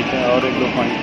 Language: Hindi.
ठीक है और एक दो पॉइंट